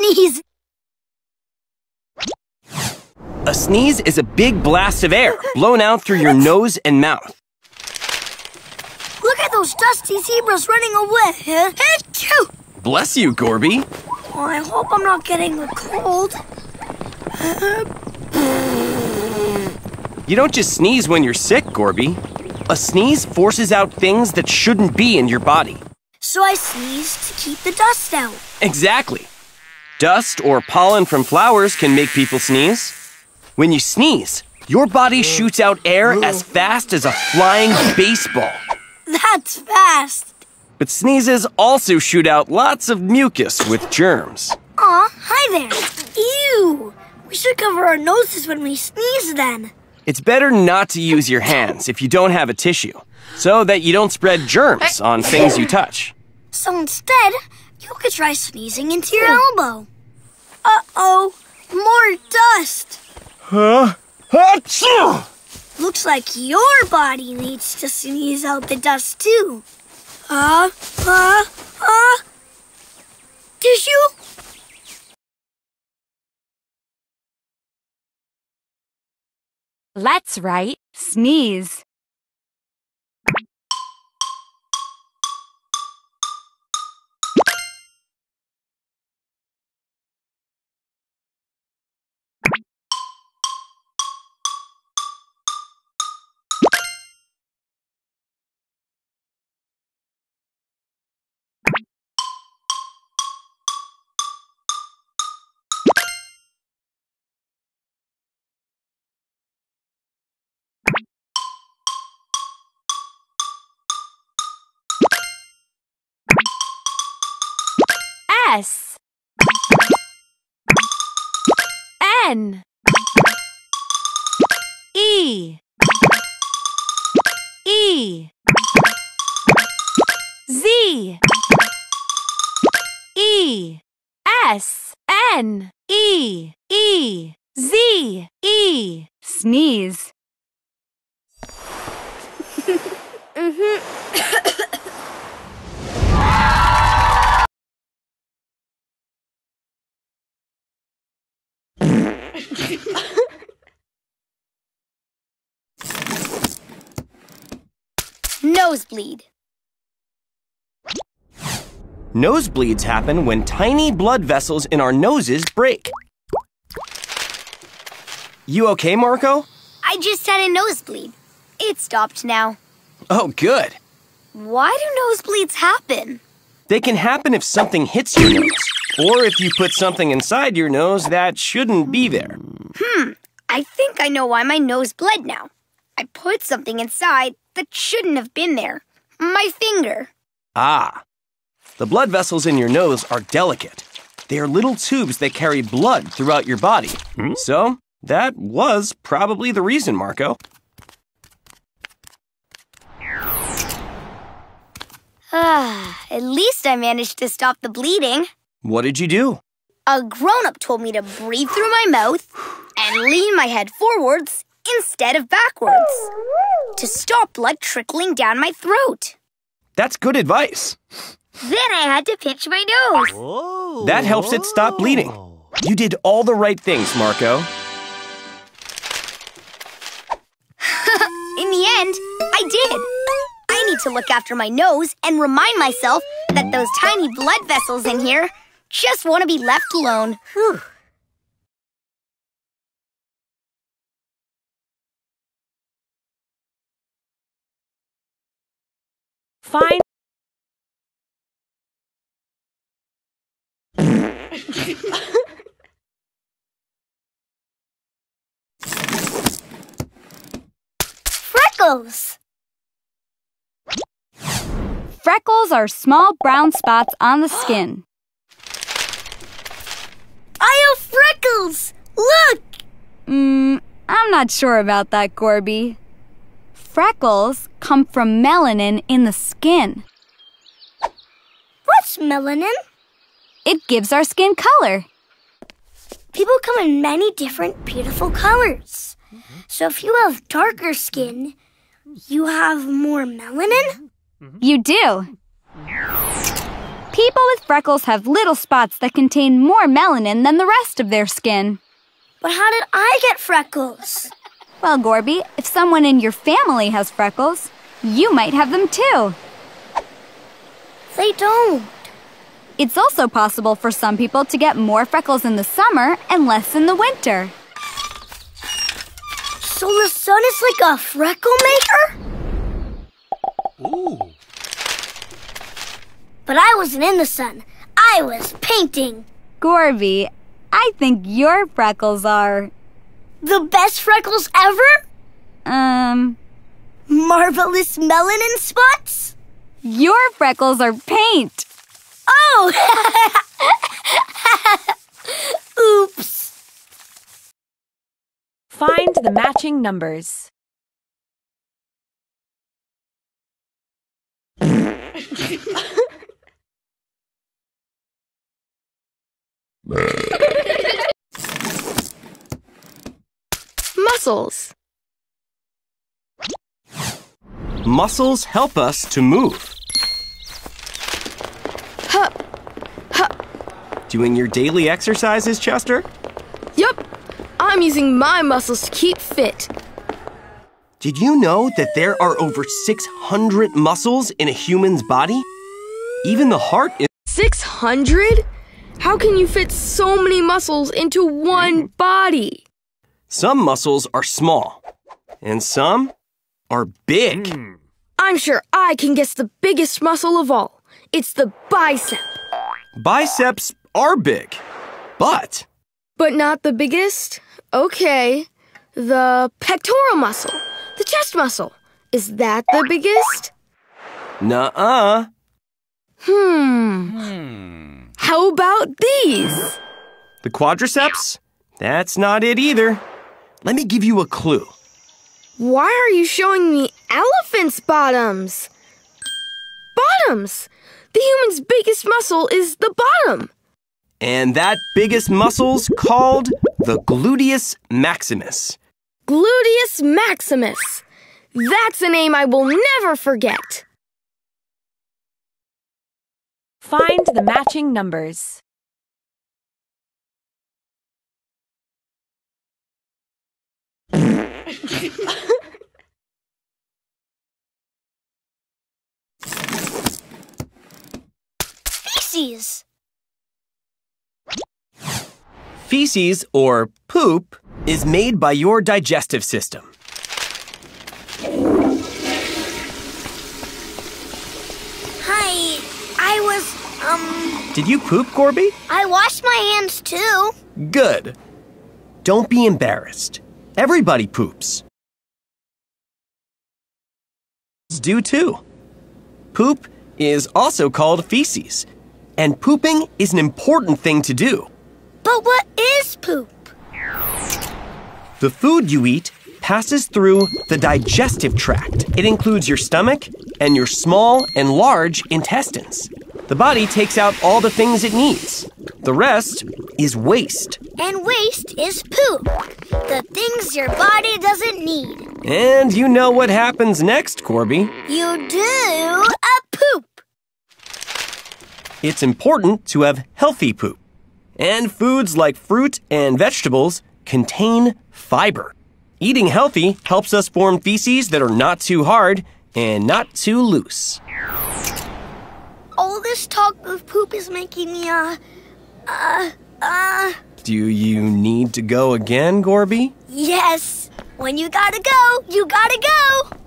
sneeze. A sneeze is a big blast of air blown out through your nose and mouth. Look at those dusty zebras running away. Achoo! Bless you, Gorby. Oh, I hope I'm not getting a cold. You don't just sneeze when you're sick, Gorby. A sneeze forces out things that shouldn't be in your body. So I sneeze to keep the dust out. Exactly. Dust or pollen from flowers can make people sneeze. When you sneeze, your body shoots out air as fast as a flying baseball. That's fast. But sneezes also shoot out lots of mucus with germs. Aw, hi there. Ew. We should cover our noses when we sneeze then. It's better not to use your hands if you don't have a tissue, so that you don't spread germs on things you touch. So instead, you could try sneezing into your elbow. Uh-oh, more dust. Huh? Achoo! Looks like your body needs to sneeze out the dust too. Uh, uh, uh. Tissue? Let's write sneeze. S. N. E. E. Z. E. S. N. E. E. Z. E. Sneeze. Mm-hmm. Nosebleed. Nosebleeds happen when tiny blood vessels in our noses break. You okay, Marco? I just had a nosebleed. It stopped now. Oh, good. Why do nosebleeds happen? They can happen if something hits your nose, or if you put something inside your nose that shouldn't be there. Hmm, I think I know why my nose bled now. I put something inside that shouldn't have been there. My finger. Ah. The blood vessels in your nose are delicate. They are little tubes that carry blood throughout your body. So, that was probably the reason, Marco. Ah, at least I managed to stop the bleeding. What did you do? A grown up told me to breathe through my mouth and lean my head forwards instead of backwards to stop blood trickling down my throat. That's good advice. Then I had to pinch my nose. That helps it stop bleeding. You did all the right things, Marco. To look after my nose and remind myself that those tiny blood vessels in here just want to be left alone. Whew. Fine. Freckles! Freckles are small brown spots on the skin. I have freckles! Look! Mm, I'm not sure about that, Gorby. Freckles come from melanin in the skin. What's melanin? It gives our skin color. People come in many different beautiful colors. So if you have darker skin, you have more melanin? Mm-hmm. You do. People with freckles have little spots that contain more melanin than the rest of their skin. But how did I get freckles? Well, Gorby, if someone in your family has freckles, you might have them too. They don't. It's also possible for some people to get more freckles in the summer and less in the winter. So the sun is like a freckle maker? But I wasn't in the sun. I was painting. Gorby, I think your freckles are, The best freckles ever? um, Marvelous melanin spots? your freckles are paint. Oh! Oops. Find the matching numbers. Muscles. Muscles help us to move. Hup. Doing your daily exercises, Chester? Yup. I'm using my muscles to keep fit. Did you know that there are over 600 muscles in a human's body? Even the heart is. 600? How can you fit so many muscles into one body? Some muscles are small, and some are big. I'm sure I can guess the biggest muscle of all. It's the bicep. Biceps are big, but But not the biggest? Okay. The pectoral muscle. The chest muscle. Is that the biggest? nuh uh. Hmm. How about these? The quadriceps? That's not it either. Let me give you a clue. Why are you showing me elephants' bottoms? Bottoms! The human's biggest muscle is the bottom. And that biggest muscle's called the gluteus maximus. Gluteus maximus. That's a name I will never forget. Find the matching numbers. Feces. Feces, or poop, is made by your digestive system. Hi. I was, um, Did you poop, Gorby? I washed my hands too. Good. Don't be embarrassed. Everybody poops. Do too. Poop is also called feces, and pooping is an important thing to do. But what is poop? The food you eat passes through the digestive tract. It includes your stomach and your small and large intestines. The body takes out all the things it needs. The rest is waste. And waste is poop. The things your body doesn't need. And you know what happens next, Gorby. You do a poop. It's important to have healthy poop. And foods like fruit and vegetables contain fiber. Eating healthy helps us form feces that are not too hard and not too loose. All this talk of poop is making me, uh, uh, uh, Do you need to go again, Gorby? yes. When you gotta go, you gotta go.